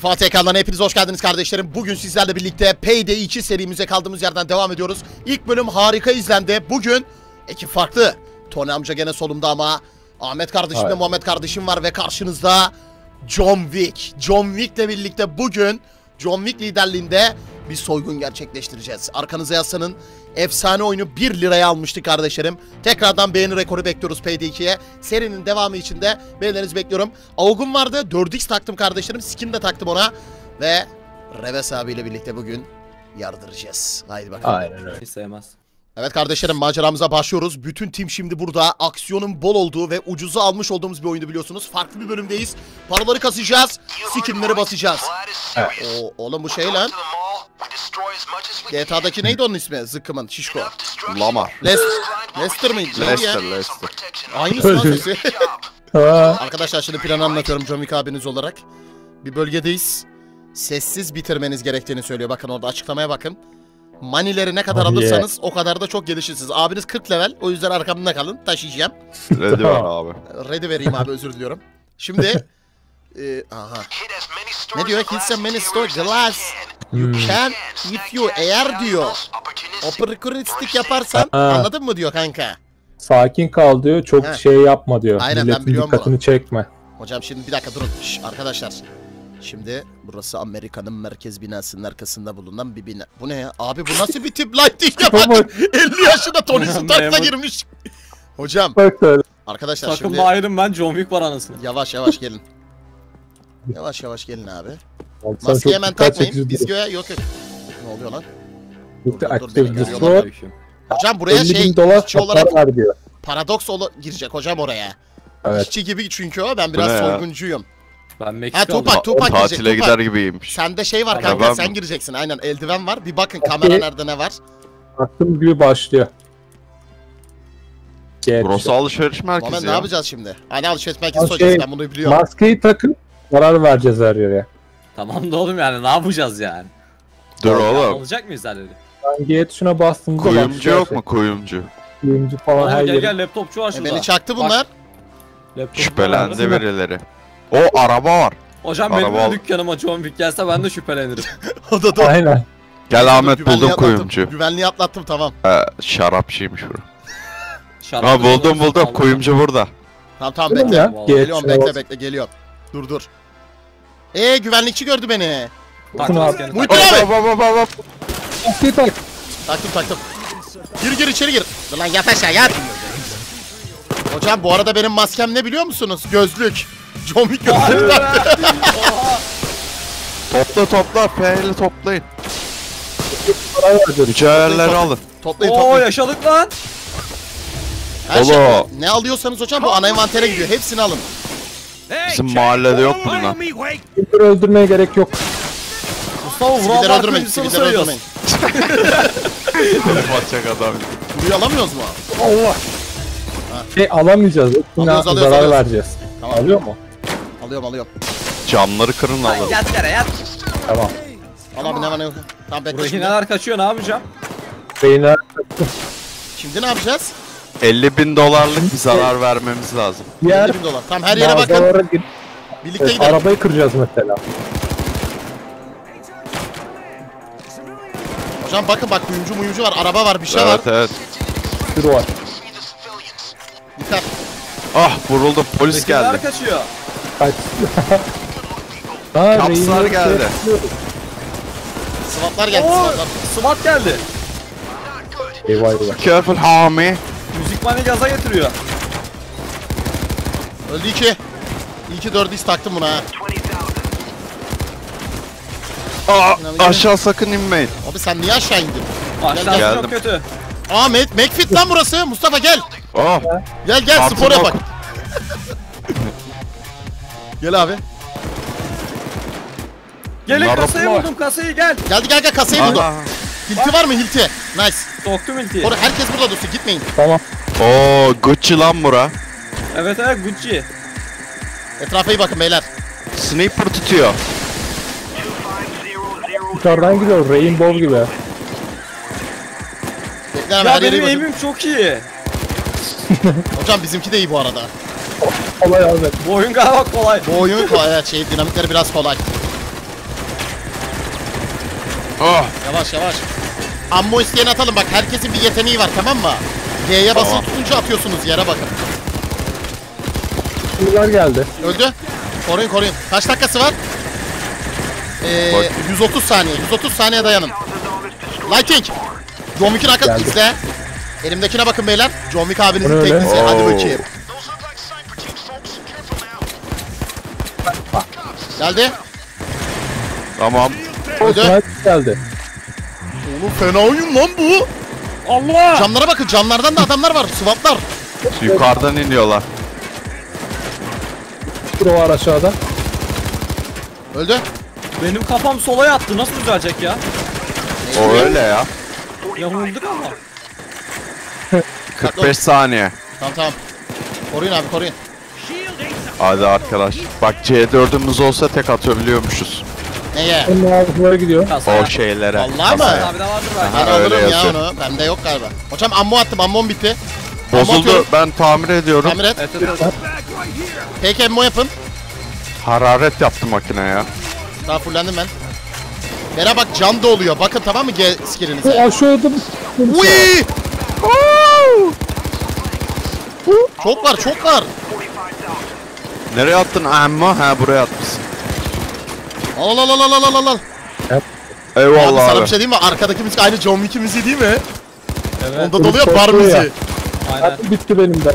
Fatih ekranlarına hepiniz hoş geldiniz kardeşlerim. Bugün sizlerle birlikte Payday 2 serimize kaldığımız yerden devam ediyoruz. İlk bölüm harika izlendi. Bugün ekip farklı. Tony amca gene solumda ama Ahmet kardeşim de Evet. Muhammed kardeşim var ve karşınızda John Wick. John Wick'le birlikte bugün John Wick liderliğinde bir soygun gerçekleştireceğiz. Arkanıza yaslanın. Efsane oyunu 1 liraya almıştık kardeşlerim. Tekrardan beğeni rekoru bekliyoruz Payday 2'ye. Serinin devamı için de beğenilerinizi bekliyorum. Avgum vardı. 4x taktım kardeşlerim. Skin de taktım ona. Ve Reves abiyle birlikte bugün yardıracağız. Haydi bakalım. Aynen öyle. Hiç sevmez. Evet kardeşlerim maceramıza başlıyoruz. Bütün tim şimdi burada. Aksiyonun bol olduğu ve ucuza almış olduğumuz bir oyunu biliyorsunuz. Farklı bir bölümdeyiz. Paraları kasacağız. Skinleri basacağız. O, oğlum bu şey lan. GTA'daki neydi onun ismi? Zıkkımın, Şişko. Lamar. Lester, Lester mıydı? Ya? Leicester. Aynısı lan sesi. Arkadaşlar şimdi planı anlatıyorum John Wick abiniz olarak. Bir bölgedeyiz. Sessiz bitirmeniz gerektiğini söylüyor. Bakın orada açıklamaya bakın. Manileri ne kadar ye. alırsanız o kadar da çok gelişirsiniz. Abiniz 40 level. O yüzden arkamda kalın. Taşıyacağım. Ready var abi. Ready vereyim abi özür diliyorum. Şimdi e, aha. Ne diyor? He said many store glass. You Hmm. can if you eğer diyor. Opportunistik yaparsan anladın mı diyor kanka. sakin kal diyor. Çok He. şey yapma diyor. Aynen, ben Milletin biliyorum dikkatini çekme. Hocam şimdi bir dakika durun. Şş, arkadaşlar. Şimdi burası Amerika'nın merkez binasının arkasında bulunan bir bina. Bu ne ya? Abi bu nasıl bir tip light işte bak. Ama 50 yaşında Tony Stark'la girmiş. Hocam bak öyle. arkadaşlar şimdi Takımda Iron Man, John Wick var anasını. yavaş yavaş gelin. Yavaş yavaş gelin abi. Bak, Maskeyi hemen takmayın. göğe yok yok. Ne oluyor lan? Çok da aktif spor. Hocam buraya 50 şey dolar işçi olarak olarak var diyor. paradoks ola girecek hocam oraya. Evet. İşçi gibi çünkü o. Ben biraz ne soyguncuyum. Ben Ha Meksikalı. Tupac Tupac girecek. Tatile gider gibiymiş. Sende şey var kanka Ben sen gireceksin aynen eldiven var. Bir bakın kamera nerede ne var. Baktığım gibi başlıyor. Burası alışveriş merkezi ne ya. yapacağız şimdi? Hani alışveriş merkezi Ama şey- ben bunu biliyorum. Maskeyi takıp zarar vereceğiz her yere. Tamam da oğlum yani ne yapacağız yani? Dur Ya, oğlum. Olacak mıyız her yeri? Ben G tuşuna bastığımda Kuyumcu yok mu kuyumcu? Kuyumcu falan her gel yeri. gel laptopçu var E şurada. beni çaktı bunlar. Var. Şüphelendi birileri. O araba var. Hocam Araba benim al. dükkanıma John Wick gelse ben de şüphelenirim. o da da. Aynen. Gel Ahmet buldum atlattım. kuyumcu. Güvenliği atlattım tamam. Ee, şarapçıymış bu. Şarap Ha buldum buldum kuyumcu burada. Tamam tamam bekle. Geliyorum bekle bekle geliyorum. Dur dur. Ee güvenlikçi gördü beni. Bakın abi. Muhittin abi. Tak. Taktım taktım. Gir gir içeri gir. Lan yat aşağı yat. Hocam bu arada benim maskem ne biliyor musunuz? Gözlük. John Wick gözlüğü taktı. Topla topla. P ile toplayın. Mücevherleri alın. Toplayın Oo toplayın. yaşadık lan. Her şey, ne alıyorsanız hocam bu ana envantere gidiyor. Hepsini alın. Bizim mahallede yok bunlar. Kimleri öldürmeye gerek yok. Mustafa Sivilleri Vural öldürmeyin. Barkın'ı Sivilleri sayıyoruz. öldürmeyin. Batacak adam. Burayı alamıyoruz mu? Allah. Şey alamayacağız. Yine Alıyoruz, alıyoruz, zarar alıyoruz. vereceğiz. Tamam. Alıyor mu? Alıyorum alıyorum. Camları kırın alın. Yat yere yat. Tamam. Al abi ne var ne yok. Tamam bekle şimdi. neler kaçıyor ne yapacağım? Beyler Şimdi ne yapacağız? 50 bin dolarlık bir zarar vermemiz lazım. diğer 50 bin dolar. Tamam her yere bakın. mağazalara. Birlikte Evet, gidelim. arabayı kıracağız mesela. Hocam bakın bak kuyumcu muyumcu var. Araba var bir şey var. Evet evet. Sürü var. Dikkat. Ah vuruldum. Polis geldi. kaçıyor? Kaç. ha, rehinleri geldi. Sıvatlar geldi Oo sıvatlar. Geldi. Eyvah eyvah. Careful Hami. Müzikmani gaza getiriyor. Öldü iki. İyi ki dördü taktım buna ha. Aa, aşağı sakın inmeyin. Abi sen niye aşağı indin? Aşağısı Geldim. çok kötü. Ahmet, McFit lan burası. Mustafa gel. Oh, Gel gel Kartım spor yok. yapak. gel abi. Gelin Bunlar kasayı var. buldum kasayı gel. Geldi gel gel kasayı buldum. Aha. Hilti var mı hilti? Nice. Soktum iltiyi. Orada herkes burada dursun gitmeyin. Tamam. Oo, Gucci lan bura. Evet evet Gucci. Etrafa iyi bakın beyler. Sniper tutuyor. Yukarıdan gidiyor. Rainbow gibi. Bekler abi Ya yere benim bakın. aim'im çok iyi. Hocam bizimki de iyi bu arada. Olay Ahmet. Bu oyun galiba kolay. Bu oyun kolay. Evet, şey dinamikleri biraz kolay. Oh. Yavaş yavaş. Ammo isteyen atalım bak herkesin bir yeteneği var tamam mı? G'ye basılı Tamam. tutunca atıyorsunuz yere bakın. Bunlar geldi. Öldü. Koruyun koruyun. Kaç dakikası var? Ee, Bak. 130 saniye. 130 saniye dayanın. Lighting. John Wick'in Geldi. izle. Elimdekine bakın beyler. John Wick abinizin Bu ne öyle? tekniği. Hadi Oo. bakayım. Geldi. Tamam. Öldü. sniper geldi. Oğlum fena oyun lan bu. Allah! Camlara bakın. Camlardan da adamlar var. Swaplar. Yukarıdan iniyorlar. Pro var aşağıda. Öldü. Benim kafam sola yattı. Nasıl düzelecek ya? O öyle ya. Yamulduk ama. 45 saniye. Tamam tamam. Koruyun abi koruyun. Hadi arkadaş. Bak C4'ümüz olsa tek atabiliyormuşuz. Neye? Onun altına gidiyor. Kasa. O şeylere. Vallahi mı? kasaya. Abi de vardır belki. Ben öyle alırım ya yazıyor. onu. Bende yok galiba. Hocam ammo attım. Ammom bitti. Ammo Bozuldu. atıyorum. Ben tamir ediyorum. Tamir et. Evet evet evet. Tek ammo yapın. Hararet yaptı makine ya. Daha fullendim ben. Bera bak can da oluyor. Bakın tamam mı G O skillinize? aşağıda Uy! Çok var çok var. Nereye attın amma? Ha buraya atmışsın. Al al al al al al al. Abi Eyvallah sana abi. bir şey diyeyim mi? Arkadaki müzik aynı John Wick müziği değil mi? Evet. Onda doluyor bar müziği. Aynen. Bitti benim de.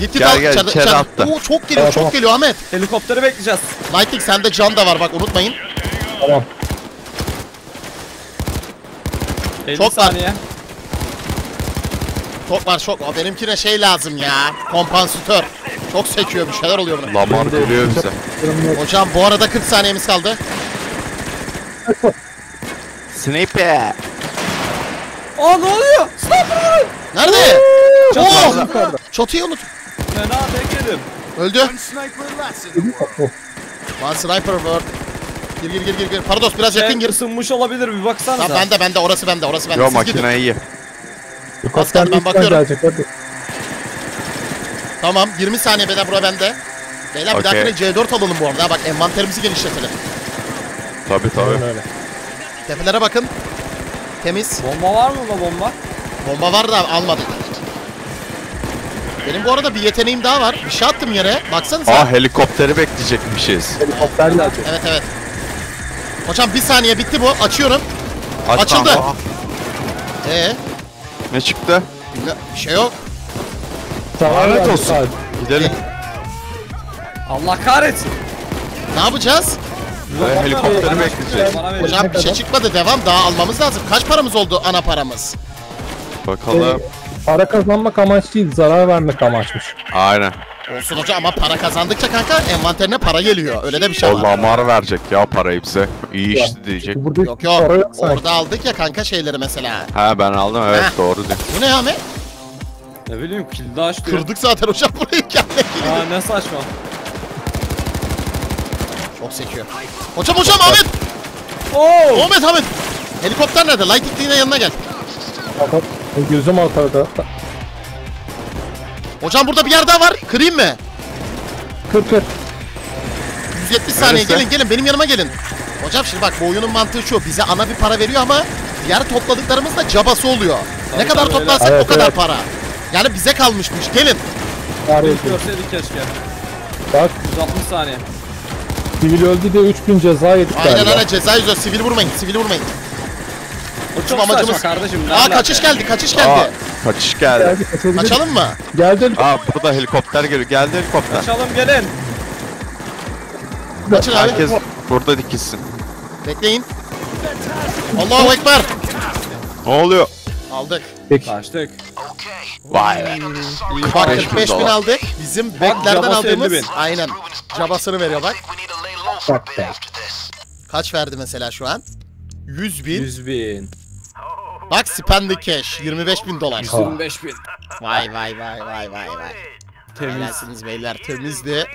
Git git Gel, al gel, içeride- içeri içeride. attı. Oo, çok geliyor Tamam, çok tamam. geliyor Ahmet. Helikopteri bekleyeceğiz. Lightning sende can da var bak unutmayın. Tamam. 50 Çok var. saniye. Çok var çok. Aa, benimkine şey lazım ya. Kompansatör. Çok sekiyor bir şeyler oluyor buna. Lamar geliyor bize. Hocam bu arada 40 saniyemiz kaldı. Sniper. Aa ne oluyor? Sniper! Nerede? Oo! Yukarıda. Çatıyı unut. Fena tek yedim. Öldü. Oh, One sniper var. Gir gir gir gir gir. Parados biraz yakın gir. ısınmış olabilir bir baksanıza. Tamam bende bende orası bende orası bende. Yo Siz gidin. makine iyi. Yukarıdan ben bakıyorum. gelecek hadi. Tamam 20 saniye beyler bura bende. Beyler bir Okey. dahakine C4 alalım bu arada. Bak envanterimizi genişletelim. Tabi tabi. Tepelere bakın. Temiz. Bomba var mı da bomba? Bomba var da almadık. Benim bu arada bir yeteneğim daha var. Bir şey attım yere. Baksanıza. Aa helikopteri bekleyecekmişiz. Helikopter gelecek. Evet evet. Hocam bir saniye bitti bu. Açıyorum. Aç Açıldı. tamam. Ee, Ne çıktı? ne- bir şey yok. Lanet geldi, olsun. Gidelim. Allah kahretsin. Ne yapacağız? Ee, helikopteri bekleyeceğiz. Hocam bir şey çıkmadı. Devam. Daha almamız lazım. Kaç paramız oldu ana paramız? Bakalım. Para kazanmak amaç değil, zarar vermek amaçmış. Aynen. Olsun hocam ama para kazandıkça kanka envanterine para geliyor. Öyle de bir şey var. Lamar verecek ya parayı bize. İyi işte diyecek. Burada Yok yok. para yok sanki. Orada aldık ya kanka şeyleri mesela. Ha ben aldım evet Heh. doğru diyor. Bu ne Ahmet? Ne bileyim kilidi aç diyor. Kırdık zaten hocam burayı kendine. Aa ne saçma. Çok sekiyor. Hocam hocam Ahmet. Oo! Ahmet Ahmet. Helikopter nerede? Lightning'in yanına gel. Bak, Gözüm ortada. Hocam burada bir yer daha var. Kırayım mı? Kır kır. 170 saniye Neresi? gelin gelin benim yanıma gelin. Hocam şimdi bak bu oyunun mantığı şu. Bize ana bir para veriyor ama diğer topladıklarımız da cabası oluyor. ne Tabii, kadar tabii, toplarsak öyle. o kadar Evet, para. Yani bize kalmışmış. Gelin. Tarih Biz görseydik keşke. Bak 160 saniye. sivil öldü diye 3000 ceza yedik Aynen galiba. aynen ceza yüzüyor. Sivil vurmayın. Sivil vurmayın. O çok amacımız- saçma kardeşim. Aa kaçış geldi. Kaçış Aa geldi. kaçış geldi. Geldi kaçabilir. Kaçalım mı? Geldi. Aa burada helikopter geliyor. Geldi helikopter. Kaçalım gelin. Kaçın abi. Herkes burada dikilsin. Bekleyin. Allahu Ekber. Ne oluyor? Aldık. Peki. Kaçtık. Vay be. Bak 45 bin 45 bin dolar. aldık. Bizim beklerden cabası aldığımız 50 bin. aynen. Cabasını veriyor bak. Bak be. Kaç verdi mesela şu an? 100 bin. 100 bin. Bak spending cash 25 bin dolar. 125 bin. Vay vay vay vay vay vay. Temiz. Helalsiniz beyler temizdi.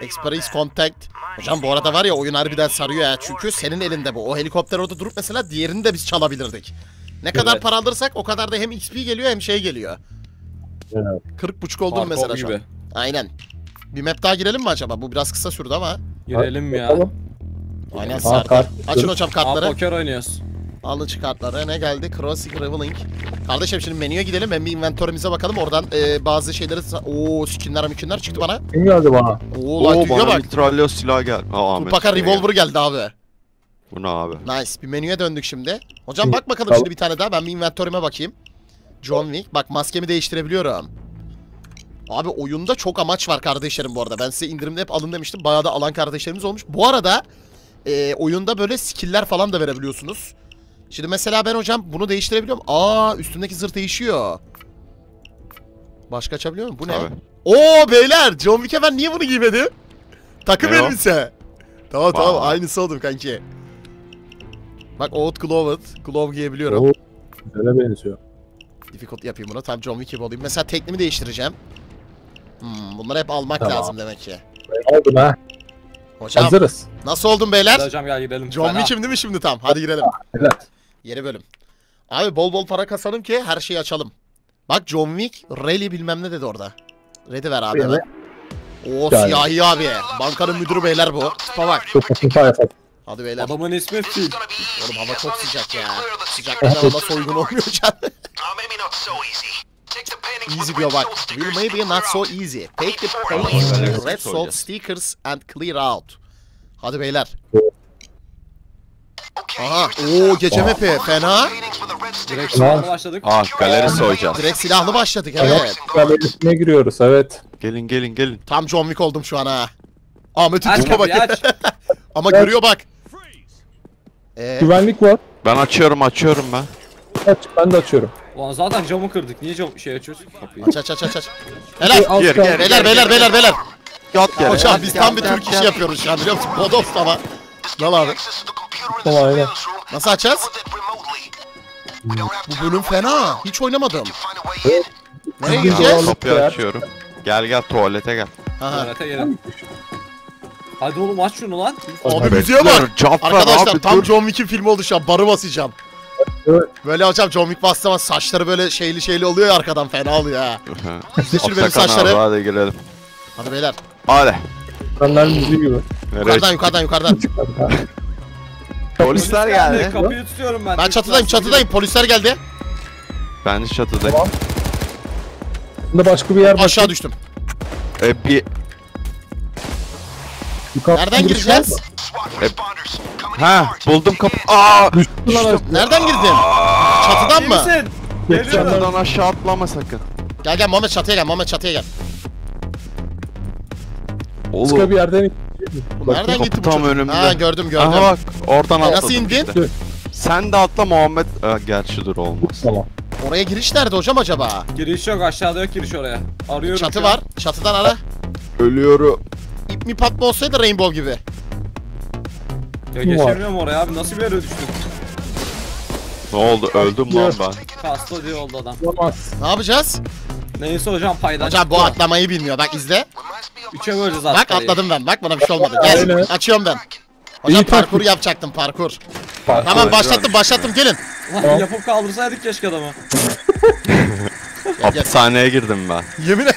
Express Contact. Hocam bu arada var ya oyun harbiden sarıyor ya. Çünkü senin elinde bu. O helikopter orada durup mesela diğerini de biz çalabilirdik. Ne kadar Evet. para alırsak o kadar da hem XP geliyor hem şey geliyor. Evet. 40 buçuk oldu Farkov mesela şu gibi. an. Aynen. Bir map daha girelim mi acaba? Bu biraz kısa sürdü ama. Girelim ya. Bakalım. Aynen Aa, kart. Açın hocam Aa kartları. poker oynuyoruz. Alıcı kartları ne geldi? Crossing Revealing. Kardeşim şimdi menüye gidelim. Ben bir inventörümüze bakalım. Oradan e, bazı şeyleri... Oo skinler mükünler çıktı bana. Kim geldi bana? Oo Oo light bana bak. mitralyo silah gel. Aa, Bey revolver geldi abi. Bu ne abi? Nice. Bir menüye döndük şimdi. Hocam bak bakalım Tamam. şimdi bir tane daha. Ben bir inventörüme bakayım. John Wick. Bak maskemi değiştirebiliyorum. Abi oyunda çok amaç var kardeşlerim bu arada. Ben size indirimde hep alın demiştim. Bayağı da alan kardeşlerimiz olmuş. Bu arada e, oyunda böyle skill'ler falan da verebiliyorsunuz. Şimdi mesela ben hocam bunu değiştirebiliyorum. Aa üstündeki zırh değişiyor. Başka açabiliyor muyum? Bu ne? Tabii. Oo beyler John Wick'e ben niye bunu giymedim? Takım Ne o? elbise. Tamam tamam Vay. aynısı oldum kanki. Bak Oat Glove, Glove giyebiliyorum. Oo, güzele benziyor. Difficult yapayım bunu. Tam John Wick gibi olayım. Mesela teknimi değiştireceğim. Hmm, bunları hep almak Tamam. lazım demek ki. Ne oldu be? Hocam Hazırız. nasıl oldun Hadi beyler? hocam gel gidelim. John. Wick'im değil mi şimdi tam? Hadi girelim. Evet. Yeni bölüm. Abi bol bol para kasalım ki her şeyi açalım. Bak John Wick rally bilmem ne dedi orada. Ready ver abi hemen. Oo Yani. siyahi abi. Bankanın müdürü beyler bu. Tipa bak. Hadi beyler. Adamın ismi Phil. Oğlum hava çok sıcak ya. Sıcakta ona soygun olmuyor can. easy diyor bak. Will maybe not so easy. Take the paint, red salt stickers and clear out. Hadi beyler. Aha. Oo gece mepi. Fena. Direkt sonra başladık. Aa galeri soyacağız. Direkt silahlı başladık evet. Galerisi'ne giriyoruz evet. Gelin gelin gelin. Tam John Wick oldum şu an ha. Ahmet'in tipe bak. Ama görüyor bak. Ee, Güvenlik var. Ben açıyorum açıyorum ben. Aç, ben de açıyorum. Ulan zaten camı kırdık. Niye cam şey açıyorsun ki kapıyı? aç aç aç aç aç. Helal. Gir, kaldı. gir. Beyler beyler beyler beyler. Yat gel. Hocam biz tam bir Türk işi yapıyoruz şu an biliyor musun? Bodos ama. Lan abi. Tamam, aynen. Nasıl açacağız? Bu bölüm fena. Hiç oynamadım. Nereye de Kapıyı açıyorum. Gel gel tuvalete gel. Aha. Tuvalete gelin. Hadi oğlum aç şunu lan. Abi müziğe bak. Cafer Arkadaşlar abi tam dur. John Wick'in filmi oldu şu an. Barı basacağım. Evet. Böyle hocam John Wick bastı ama saçları böyle şeyli şeyli oluyor ya arkadan fena oluyor ha. Seçil benim saçları. abi, Hadi girelim. Hadi beyler. Hadi. Senden müziği gibi. Nereye Yukarıdan yukarıdan yukarıdan. Polisler geldi. Kapıyı tutuyorum ben. Ben çatıdayım çatıdayım. Polisler geldi. Ben de çatıdayım. Tamam. Bunda başka bir yer. Aşağı düştüm. E, bir Yukarıdan Nereden gireceğiz? mı? ha buldum kapı. Aa! Nereden girdin? Çatıdan mı? Çatıdan aşağı atlama sakın. Gel gel Muhammed çatıya gel. Muhammed çatıya gel. Başka Oğlum. bir yerden Bu Bak, nereden gitti bu tam çocuk? önümde. Ha gördüm gördüm. Aha bak oradan atladım nasıl indin? işte. Sen de atla Muhammed. Aa, gerçi dur olmaz. Tamam. Oraya giriş nerede hocam acaba? Giriş yok aşağıda yok giriş oraya. Arıyorum. Çatı an. var. Çatıdan ara. Ölüyorum. Mi patla olsaydı Rainbow gibi. Ya geçemiyorum oraya abi nasıl bir yere düştüm? Ne oldu? Öldüm lan ben. Kasta diye oldu adam. Olamaz. Ne yapacağız? Neyse hocam paydan Hocam bu atlamayı bilmiyor. Bak izle. Üçe böleceğiz. Bak atladım ben. Bak bana bir şey olmadı. Gel. Aynen. Açıyorum ben. Hocam İyi parkur taktik. yapacaktım parkur. Farklı. Tamam başlattım başlattım gelin. Lan yapıp kaldırsaydık keşke adamı. Hapishaneye girdim ben. Yemin et.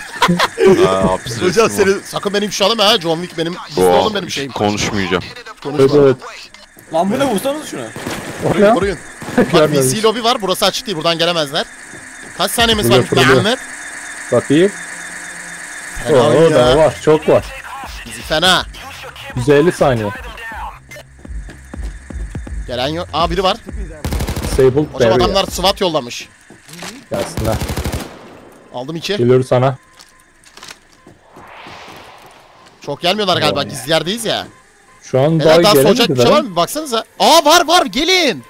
Hapis Hocam resmi var. seni sakın benim ifşa alama ha. John Wick benim gizli Oo, oğlum benim şeyim. Konuşmayacağım. Evet Konuşma. evet. Lan bu ne vursanız şunu. O Koruyun ne? koruyun. Bak. VC lobby var. Burası açık değil. Buradan gelemezler. Kaç saniyemiz Fırlıyor, var fırlıyor. Ahmet? Bakayım. Fena Oo, oyun daha ya. var. Çok var. Bizi fena. 150 saniye. Gelen yok. Aa biri var. Disabled Hocam barrier. adamlar SWAT yollamış. Gelsinler. Aldım iki. Geliyor sana. Çok gelmiyorlar galiba. Gizli yerdeyiz ya. Şu an daha Beyler daha soracak bir şey var mı? Baksanıza. Aa var var gelin.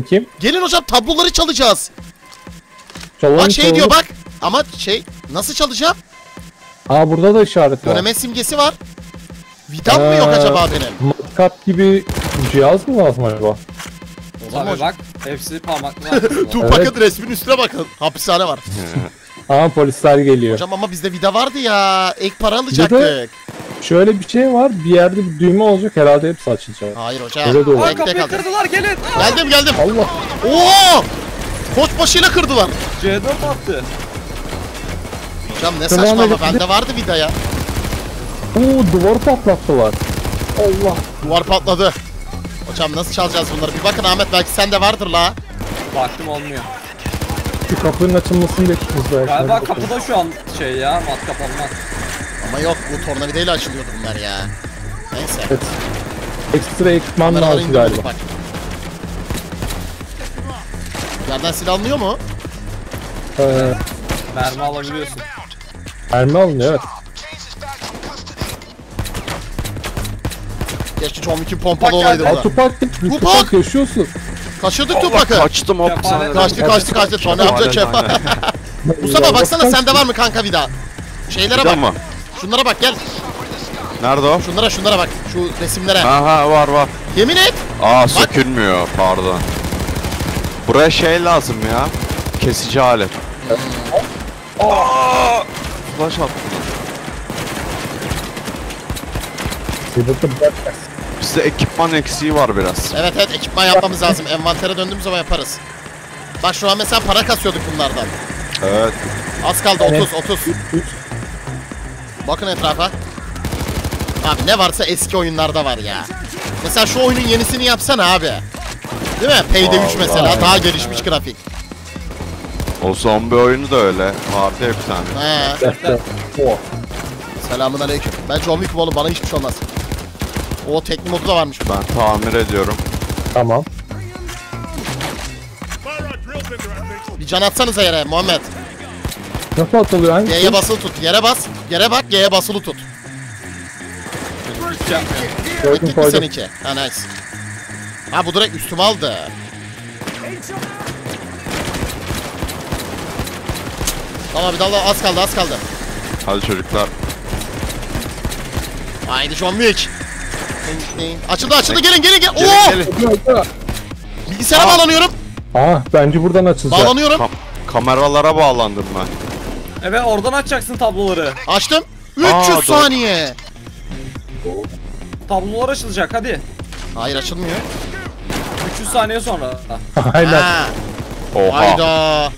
Bakayım. Gelin hocam tabloları çalacağız. Çalalım, Bak şey çalalım. diyor bak. Ama şey nasıl çalacağım? Aa burada da işaret var. Döneme simgesi var. Vidam mı yok Ee, acaba benim? Matkap gibi cihaz mı lazım acaba? Tabii bak hepsi parmaklı. Tupac'ın resminin üstüne bakın. Hapishane var. Aa polisler geliyor. Hocam ama bizde vida vardı ya. Ek para alacaktık. Şöyle bir şey var. Bir yerde bir düğme olacak. Herhalde hepsi açılacak. Hayır hocam. Öyle de olur. Aa kapıyı kırdılar gelin. Geldim geldim. Allah. Oo! Koç başıyla kırdılar. C4 attı. Hocam ne Tamam, saçma ama bende vardı vida ya. Oo duvar patlattılar. Allah. Duvar patladı. Hocam nasıl çalacağız bunları? Bir bakın Ahmet belki sende vardır la. Baktım olmuyor. Şu kapının açılmasını bekliyoruz belki. Galiba kapıda şu an şey ya matkap olmaz. Ama yok bu tornavidayla açılıyordu bunlar ya. Neyse. Evet. Ekstra ekipman Kameraları lazım indirdik galiba. bak. Yerden silah alınıyor mu? Ee, Mermi alabiliyorsun. mermi alınıyor evet. Keşke John Wick'in pompalı Bak olaydı geldi. burada. Al Tupak git. Tupak! Tupak yaşıyorsun. Kaçırdık Tupak'ı. kaçtım hapishaneden. Kaçtı kaçtı kaçtı. Tony amca kefa. Mustafa baksana sende var mı kanka vida? Şeylere bak. mi? Şunlara bak gel. Nerede o? Şunlara şunlara bak. Şu resimlere. Aha var var. Yemin et. Aa sökülmüyor pardon. Buraya şey lazım ya. Kesici alet. Aa! Flash attı. Sıvıtı bırak. Bizde ekipman eksiği var biraz. Evet evet ekipman yapmamız lazım. Envantere döndüğümüz zaman yaparız. Bak şu an mesela para kasıyorduk bunlardan. Evet. Az kaldı Evet. 30 30. Bakın etrafa. Abi ne varsa eski oyunlarda var ya. Mesela şu oyunun yenisini yapsana abi. Değil mi? Payday 3 mesela Vallahi. daha gelişmiş grafik. O zombi oyunu da öyle. Vardı bir tane. He. Selamun aleyküm. Ben John Wick'im oğlum bana hiçbir şey olmaz. O tekli modu da varmış. Ben tamir ediyorum. Tamam. Bir can atsanıza yere Muhammed. Nasıl atılıyor hangi? G'ye basılı tut. Yere bas. Yere bak G'ye basılı tut. Koydum koydum. seninki? Ha nice. Ha bu direkt üstüme aldı. Tamam bir daha az kaldı az kaldı. Hadi çocuklar. Haydi John Wick. Açıldı açıldı gelin gelin gelin. Gelin Oo! gelin. Bilgisayara Aa. bağlanıyorum. Aa bence buradan açılacak. Bağlanıyorum. Kam- kameralara bağlandım ben. Evet oradan açacaksın tabloları. Açtım. 300 Aa, doğru. saniye. Tablolar açılacak hadi. Hayır açılmıyor. 300 saniye sonra. Aynen. Ha. Oha. Hayda.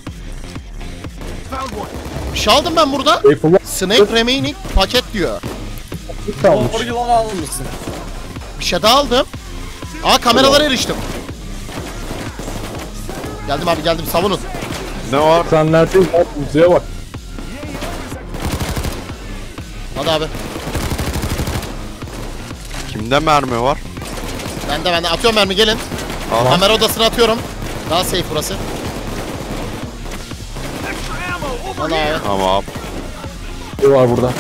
Bir şey aldım ben burada. Snake Remaining paket diyor. Doğru yılan almışsın. Bir şey daha aldım. Aa kameralara eriştim. Geldim abi geldim savunun. Ne var? Sen neredeyiz? Bak, Müziğe bak. Hadi abi. Kimde mermi var? Ben de ben de atıyorum mermi gelin. Aha. Kamera odasına atıyorum. Daha safe burası. Al abi. Tamam. Bir var burada.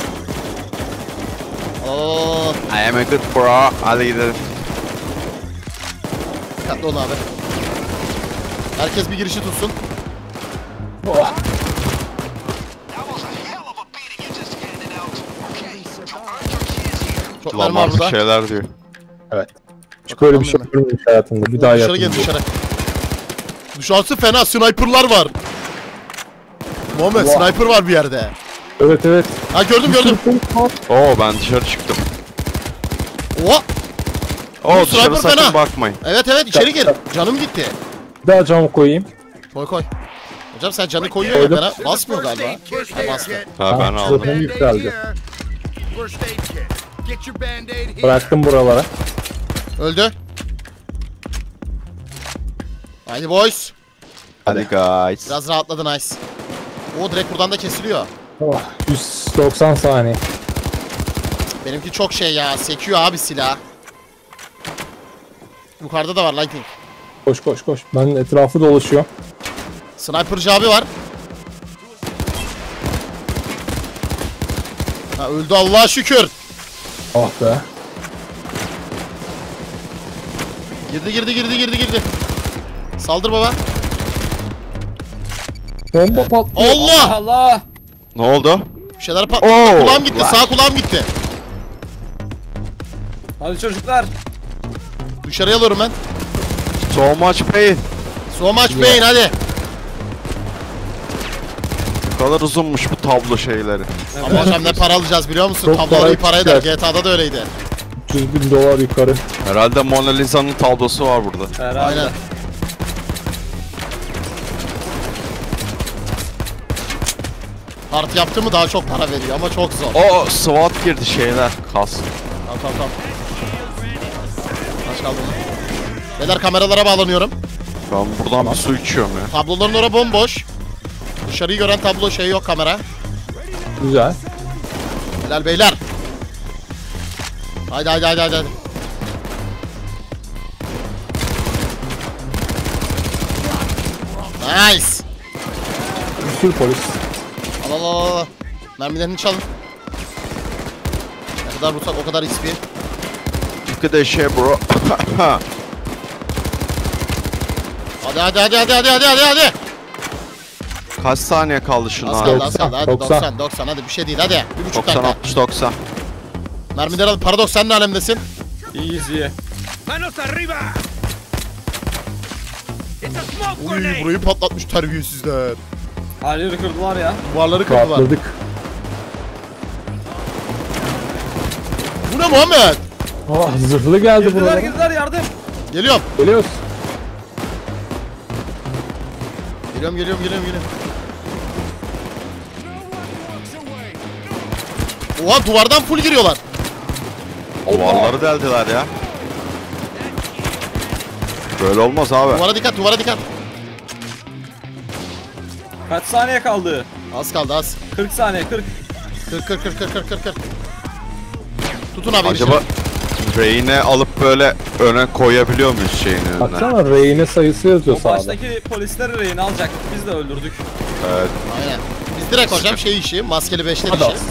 Oo, I am a good bro. Hadi gidelim. dikkatli ol abi. Herkes bir girişi tutsun. Oh. Çok var burada. şeyler diyor. Evet. Hiç böyle bir şey görmemiş hayatımda. Bir daha Dışarı yapayım. gelin dışarı. Dışarısı fena sniperlar var. Muhammed Wow. sniper var bir yerde. Evet evet. Ha gördüm gördüm. Oo ben dışarı çıktım. Oha. Oo Bu dışarı sniper sakın fena. bakmayın. Evet evet içeri gir. Canım gitti. Daha cam koyayım. Koy koy. Hocam sen canı koyuyor ya Koydum. bana. Basmıyor galiba. Ha bastı. Ha ben Ha, aldım. zaten yükseldi. Bıraktım buralara. Öldü. Haydi boys. Hadi guys. Biraz rahatladı nice. O direkt buradan da kesiliyor. Oh, 190 saniye. Benimki çok şey ya. Sekiyor abi silah. Yukarıda da var Lightning. Koş koş koş. Ben etrafı dolaşıyor. Sniperci abi var. Ha öldü Allah'a şükür. Ah be. Girdi girdi girdi girdi girdi. Saldır baba. Bomba patlıyor. Allah! Allah. Ne oldu? Bir şeyler patladı. Oo! Kulağım gitti. Vay. Sağ kulağım gitti. Hadi çocuklar. Dışarıya alıyorum ben. So much pain. So much pain hadi. Ne kadar uzunmuş bu tablo şeyleri. Ama hocam ne para alacağız biliyor musun? Çok Tablo alayı para para eder. çıkar. GTA'da da öyleydi. 300 bin dolar yukarı. Herhalde Mona Lisa'nın tablosu var burada. Herhalde. Aynen. Part yaptı mı daha çok para veriyor ama çok zor. O SWAT girdi şeyler. Kas. Tamam tamam tamam. Kaldı. Beyler kameralara bağlanıyorum. Ben buradan bir su içiyorum ya. Tabloların orası bomboş. Dışarıyı gören tablo şey yok kamera. Güzel. Helal beyler. Haydi haydi haydi haydi. Nice. Bir sürü polis. Al al al al. Mermilerini çalın. Ne kadar vursak o kadar XP. Şey bro. Hadi hadi hadi hadi hadi hadi hadi hadi. Kaç saniye kaldı Az şunlar? kaldı az kaldı hadi 90. 90 90 hadi bir şey değil hadi. Bir buçuk 90 dakika. 60 90. Mermileri al. Paradoks sen ne alemdesin? Easy. Manos arriba! Uy burayı patlatmış terbiyesizler. Her yeri kırdılar ya. Duvarları kırdılar. Rahatladık. Bu ne Muhammed? Aa, zırhlı geldi Girdiler girdiler yardım. Geliyorum. Geliyoruz. Geliyorum geliyorum geliyorum geliyorum. Oha duvardan full giriyorlar. Duvarları deldiler ya. Böyle olmaz abi. Duvara dikkat duvara dikkat. Kaç saniye kaldı? Az kaldı az. 40 saniye 40. Kır kır kır kır kır kır kır. Tutun abi. Acaba reyine alıp böyle öne koyabiliyor muyuz şeyin önüne? Baksana reyne sayısı yazıyor O sağda. baştaki polisleri rehin alacaktık biz de öldürdük. Evet. Aynen. Biz direkt hocam şey işi, maskeli beşler Hadi işi. olsun.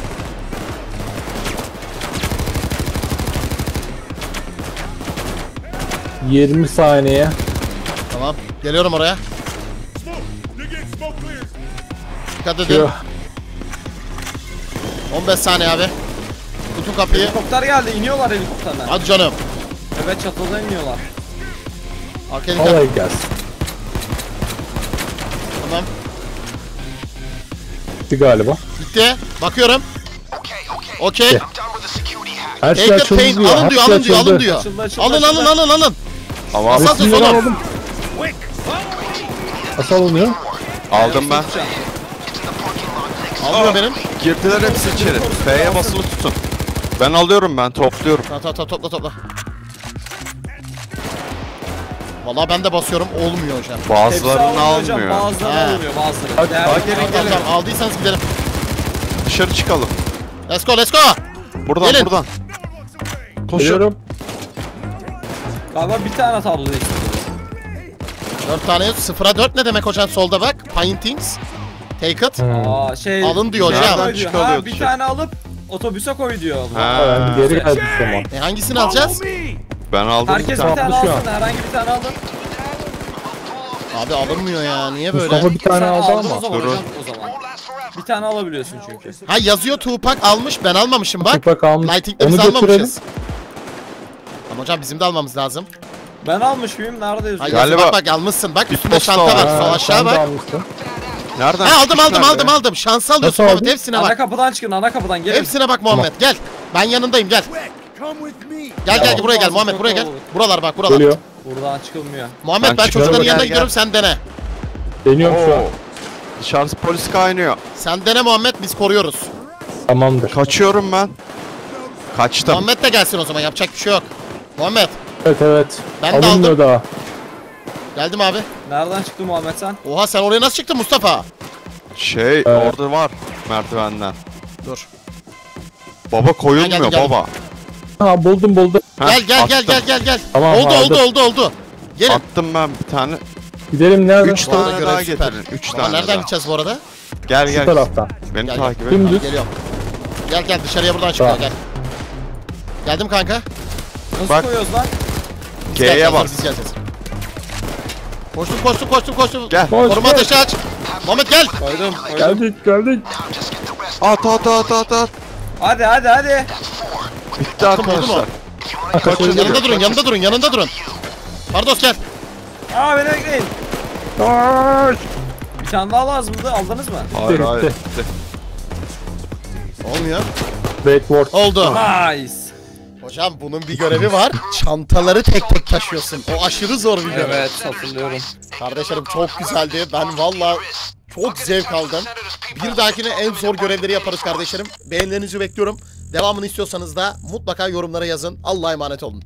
...20 saniye. Tamam. Geliyorum oraya. Dikkat edin. Şu 15 saniye abi. Tutun kapıyı. Helikopter geldi iniyorlar helikopterden. Hadi canım. Evet çatıdan iniyorlar. Arkaya dikkat. kolay gelsin. Tamam. Bitti galiba. Bitti. Bakıyorum. Okey. Her şey Take the açıldı diyor. Alın her diyor, şey alın diyor, alın açıldı. diyor. Açıldı, açıldı, Alın alın açıldı. alın alın. Ama Asal Resimleri ses oğlum. aldım. Nasıl alınıyor? aldım ben. Almıyor benim. Girdiler hepsi içeri. F'ye basılı. Ben alıyorum ben topluyorum. Ta ta ta topla topla. Vallahi ben de basıyorum olmuyor hocam. Bazılarını almıyor. Bazılarını Ha. alınıyor bazıları. Değerli bak, değerli Tamam, tamam, aldıysanız gidelim. Dışarı çıkalım. Let's go let's go. Buradan Gelin. buradan. Koşun. Geliyorum. Galiba bir tane tablo değişti. 4 tane 0'a 4 ne demek hocam solda bak. Paintings. Take it. Hmm. Aa şey. Alın diyor hocam. Nereden Ha, bir tane alıp otobüse koy diyor. Ha, geri geldik ama. E hangisini alacağız? ben aldım Herkes bir tane. Aldı şu alsın. Herhangi bir tane alın. Abi alınmıyor ya. Niye böyle? Mustafa bir tane Sen aldı aldın o ama. zaman Durun. hocam o zaman. Bir tane alabiliyorsun çünkü. Ha yazıyor Tupac almış ben almamışım bak. Tupac almış. Lighting'de Onu biz götürelim. almamışız. Ama hocam bizim de almamız lazım. Ben almış mıyım? Nerede yazıyor? Galiba- bak bak almışsın bak Bir üstünde posta çanta var. var. Sol aşağı sen de bak. almışsın. Nereden? Ha aldım aldım nerede? aldım aldım. Şans alıyorsun Nasıl Muhammed aldın? hepsine Ana bak. kapıdan çıkın ana kapıdan gelin. Hepsine bak Muhammed gel. Ben yanındayım gel. Gel gel Tamam. buraya gel Muhammed buraya gel. Buralar bak buralar. Geliyor. Buradan çıkılmıyor. Muhammed Ben ben, çocukların yanına gidiyorum sen dene. Deniyorum şu an. Oo. Dışarısı polis kaynıyor. Sen dene Muhammed biz koruyoruz. Tamamdır. Kaçıyorum ben. Kaçtım. Muhammed de gelsin o zaman yapacak bir şey yok. Muhammed Evet evet. Ben de Alınmıyor aldım. daha. Geldim abi. Nereden çıktı Muhammed sen? Oha sen oraya nasıl çıktın Mustafa? Şey orada var merdivenden. Dur. Baba Ha, koyulmuyor geldim, geldim. baba. Ha buldum buldum. Heh, Gel gel gel attım. gel gel gel. Tamam, oldu oldu aldım. oldu oldu. Gelin. Attım ben bir tane. Gidelim nereden? Üç Bu arada tane görev daha getirin. Üç Baba tane nereden daha. gideceğiz bu arada? Gel Şu gel. taraftan. Beni Gel, takip et. Dümdüz. Geliyorum. Gel gel dışarıya buradan çıkıyor Tamam. gel. Geldim kanka. Nasıl Bak. koyuyoruz lan? G'ye bas. Biz geleceğiz. Koştum koştum koştum koştum. Gel. Koş, Koruma koş. ateşi aç. Muhammed gel. Koydum koydum. Geldik geldik. At at at at at. Hadi hadi hadi. Bitti Attım, arkadaşlar. Kaçırdım. Yanında durun yanında durun yanında durun. Pardos gel. Aa beni bekleyin. Koş. Bir tane daha lazımdı aldınız mı? Hayır hayır. Olmuyor. Backward. Oldu. Nice. Hocam bunun bir görevi var. Çantaları tek tek taşıyorsun. O aşırı zor bir görev. Evet hatırlıyorum. Kardeşlerim çok güzeldi. Ben valla çok zevk aldım. Bir dahakine en zor görevleri yaparız kardeşlerim. Beğenilerinizi bekliyorum. Devamını istiyorsanız da mutlaka yorumlara yazın. Allah'a emanet olun.